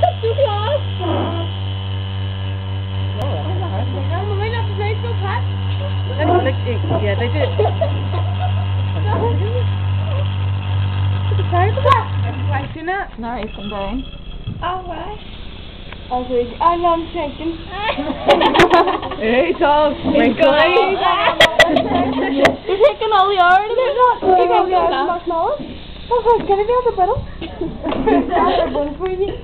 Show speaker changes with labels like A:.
A: dat doe je al. Ja, maar dat het leuk op had?
B: Letterlijk, ik, ja, dat is Tina,
A: Nice, someday.
C: Alright.
A: Also, ik aannaam schenken.
B: Hey Tom, mijn
A: klein. Dus ik kan al jaren. Ik heb al jaren Ik Oh, kan ik wel de barrel? Ja, dat is voor je.